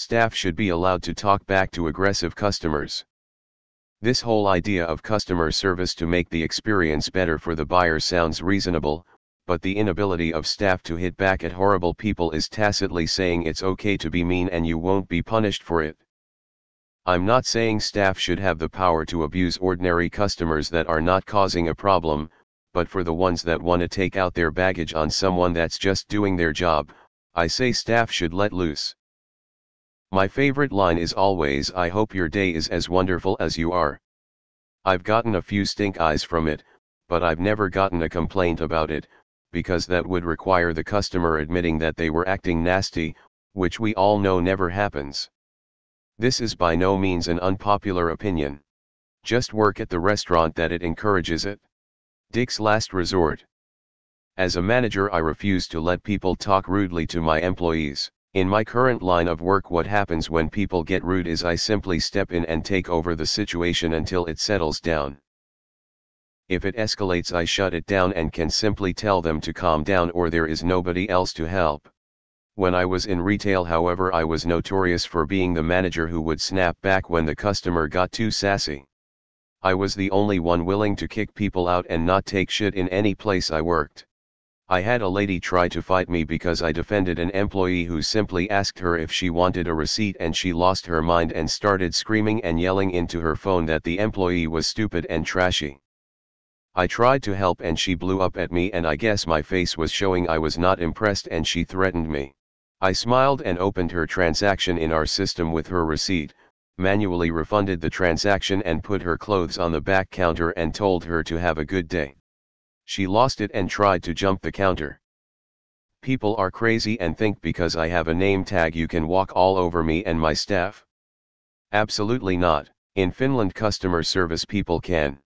Staff should be allowed to talk back to aggressive customers. This whole idea of customer service to make the experience better for the buyer sounds reasonable, but the inability of staff to hit back at horrible people is tacitly saying it's okay to be mean and you won't be punished for it. I'm not saying staff should have the power to abuse ordinary customers that are not causing a problem, but for the ones that want to take out their baggage on someone that's just doing their job, I say staff should let loose. My favorite line is always I hope your day is as wonderful as you are. I've gotten a few stink eyes from it, but I've never gotten a complaint about it, because that would require the customer admitting that they were acting nasty, which we all know never happens. This is by no means an unpopular opinion. Just work at the restaurant that it encourages it. Dick's last resort. As a manager I refuse to let people talk rudely to my employees. In my current line of work what happens when people get rude is I simply step in and take over the situation until it settles down. If it escalates I shut it down and can simply tell them to calm down or there is nobody else to help. When I was in retail however I was notorious for being the manager who would snap back when the customer got too sassy. I was the only one willing to kick people out and not take shit in any place I worked. I had a lady try to fight me because I defended an employee who simply asked her if she wanted a receipt and she lost her mind and started screaming and yelling into her phone that the employee was stupid and trashy. I tried to help and she blew up at me and I guess my face was showing I was not impressed and she threatened me. I smiled and opened her transaction in our system with her receipt, manually refunded the transaction and put her clothes on the back counter and told her to have a good day. She lost it and tried to jump the counter. People are crazy and think because I have a name tag you can walk all over me and my staff. Absolutely not, in Finland customer service people can.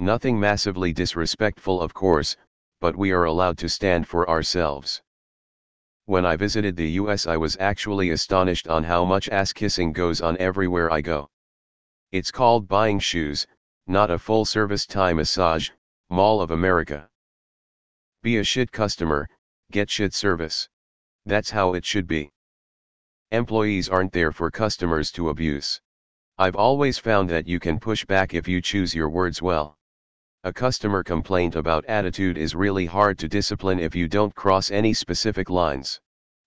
Nothing massively disrespectful of course, but we are allowed to stand for ourselves. When I visited the US I was actually astonished on how much ass kissing goes on everywhere I go. It's called buying shoes, not a full service Thai massage, Mall of America. Be a shit customer, get shit service. That's how it should be. Employees aren't there for customers to abuse. I've always found that you can push back if you choose your words well. A customer complaint about attitude is really hard to discipline if you don't cross any specific lines.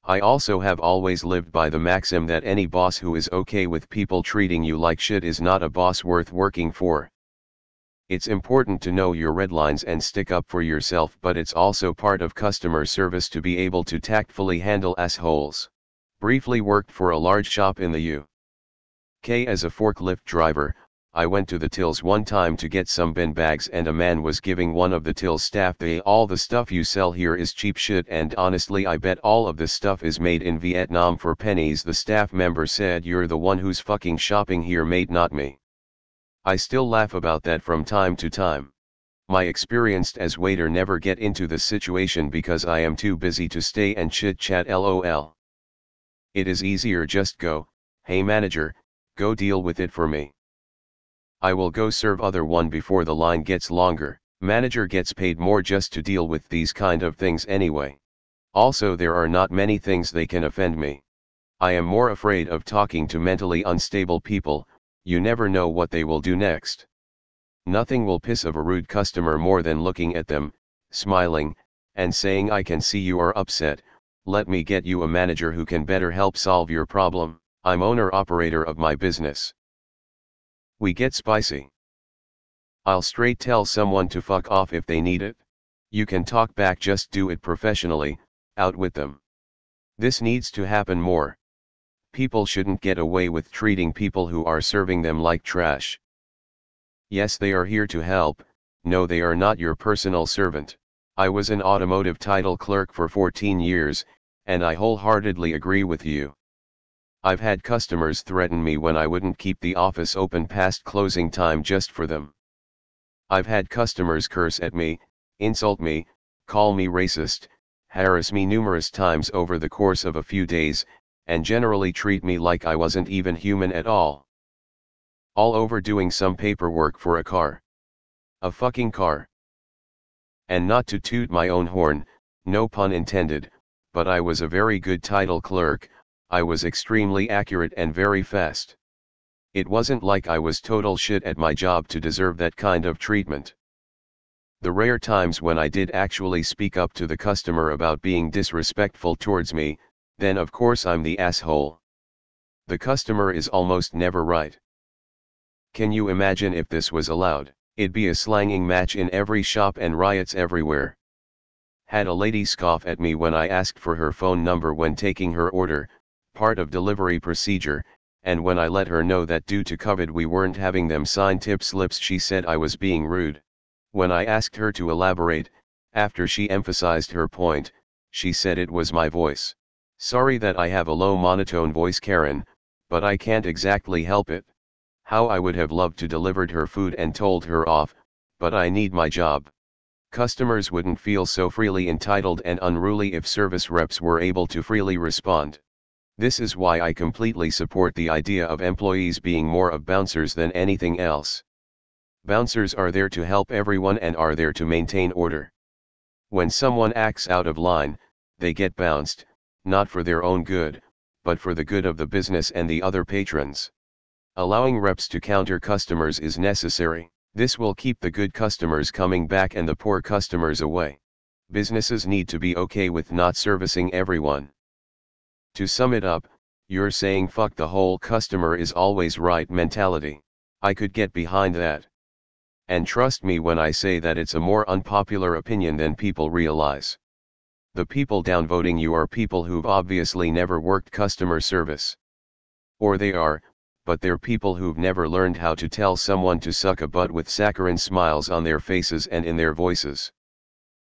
I also have always lived by the maxim that any boss who is okay with people treating you like shit is not a boss worth working for. It's important to know your red lines and stick up for yourself but it's also part of customer service to be able to tactfully handle assholes. Briefly worked for a large shop in the UK as a forklift driver, I went to the tills one time to get some bin bags and a man was giving one of the till staff the all the stuff you sell here is cheap shit and honestly I bet all of this stuff is made in Vietnam for pennies the staff member said you're the one who's fucking shopping here mate not me. I still laugh about that from time to time. My experienced as waiter never get into the situation because I am too busy to stay and chit chat lol. It is easier just go, hey manager, go deal with it for me. I will go serve other one before the line gets longer, manager gets paid more just to deal with these kind of things anyway. Also there are not many things they can offend me. I am more afraid of talking to mentally unstable people, you never know what they will do next. Nothing will piss of a rude customer more than looking at them, smiling, and saying I can see you are upset, let me get you a manager who can better help solve your problem, I'm owner operator of my business. We get spicy. I'll straight tell someone to fuck off if they need it. You can talk back just do it professionally, out with them. This needs to happen more. People shouldn't get away with treating people who are serving them like trash. Yes, they are here to help, no, they are not your personal servant. I was an automotive title clerk for 14 years, and I wholeheartedly agree with you. I've had customers threaten me when I wouldn't keep the office open past closing time just for them. I've had customers curse at me, insult me, call me racist, harass me numerous times over the course of a few days, and generally treat me like I wasn't even human at all. All over doing some paperwork for a car. A fucking car. And not to toot my own horn, no pun intended, but I was a very good title clerk, I was extremely accurate and very fast. It wasn't like I was total shit at my job to deserve that kind of treatment. The rare times when I did actually speak up to the customer about being disrespectful towards me, then of course I'm the asshole. The customer is almost never right. Can you imagine if this was allowed? It'd be a slanging match in every shop and riots everywhere. Had a lady scoff at me when I asked for her phone number when taking her order, part of delivery procedure, and when I let her know that due to COVID we weren't having them sign tip slips she said I was being rude. When I asked her to elaborate, after she emphasized her point, she said it was my voice. Sorry that I have a low monotone voice Karen, but I can't exactly help it. How I would have loved to delivered her food and told her off, but I need my job. Customers wouldn't feel so freely entitled and unruly if service reps were able to freely respond. This is why I completely support the idea of employees being more of bouncers than anything else. Bouncers are there to help everyone and are there to maintain order. When someone acts out of line, they get bounced, not for their own good, but for the good of the business and the other patrons. Allowing reps to counter customers is necessary, this will keep the good customers coming back and the poor customers away. Businesses need to be okay with not servicing everyone. To sum it up, you're saying fuck the whole customer is always right mentality. I could get behind that. And trust me when I say that it's a more unpopular opinion than people realize. The people downvoting you are people who've obviously never worked customer service. Or they are, but they're people who've never learned how to tell someone to suck a butt with saccharine smiles on their faces and in their voices.